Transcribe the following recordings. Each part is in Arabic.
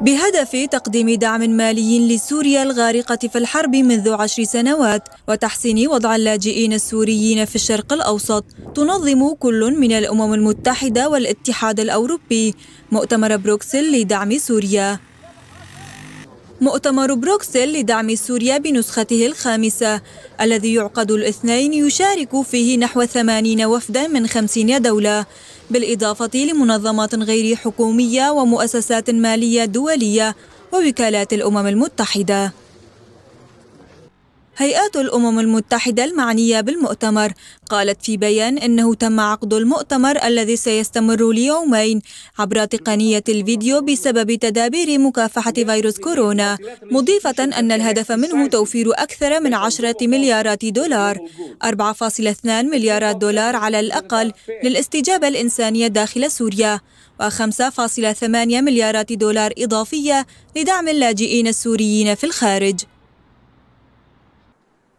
بهدف تقديم دعم مالي لسوريا الغارقة في الحرب منذ عشر سنوات وتحسين وضع اللاجئين السوريين في الشرق الأوسط. تنظم كل من الأمم المتحدة والاتحاد الأوروبي مؤتمر بروكسل لدعم سوريا. مؤتمر بروكسل لدعم سوريا بنسخته الخامسة الذي يعقد الاثنين يشارك فيه نحو ثمانين وفدا من خمسين دولة بالإضافة لمنظمات غير حكومية ومؤسسات مالية دولية ووكالات الأمم المتحدة. هيئات الأمم المتحدة المعنية بالمؤتمر قالت في بيان أنه تم عقد المؤتمر الذي سيستمر ليومين عبر تقنية الفيديو بسبب تدابير مكافحة فيروس كورونا مضيفة أن الهدف منه توفير أكثر من عشرة مليارات دولار 4.2 مليارات دولار على الأقل للاستجابة الإنسانية داخل سوريا و5.8 مليارات دولار إضافية لدعم اللاجئين السوريين في الخارج.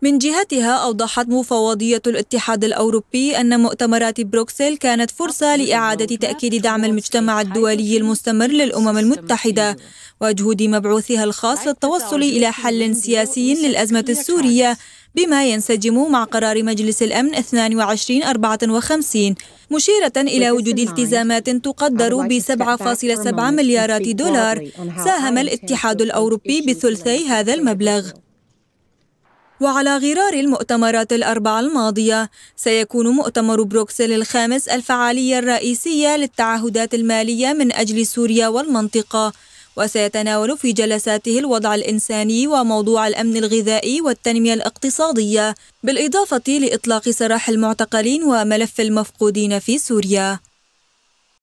من جهتها أوضحت مفوضية الاتحاد الأوروبي أن مؤتمرات بروكسل كانت فرصة لإعادة تأكيد دعم المجتمع الدولي المستمر للأمم المتحدة. وجهود مبعوثها الخاص للتوصل إلى حل سياسي للأزمة السورية بما ينسجم مع قرار مجلس الأمن 2254 مشيرة إلى وجود التزامات تقدر ب 7.7 مليارات دولار. ساهم الاتحاد الأوروبي بثلثي هذا المبلغ. وعلى غرار المؤتمرات الأربعة الماضية سيكون مؤتمر بروكسل الخامس الفعالية الرئيسية للتعهدات المالية من أجل سوريا والمنطقة. وسيتناول في جلساته الوضع الإنساني وموضوع الأمن الغذائي والتنمية الاقتصادية بالإضافة لإطلاق سراح المعتقلين وملف المفقودين في سوريا.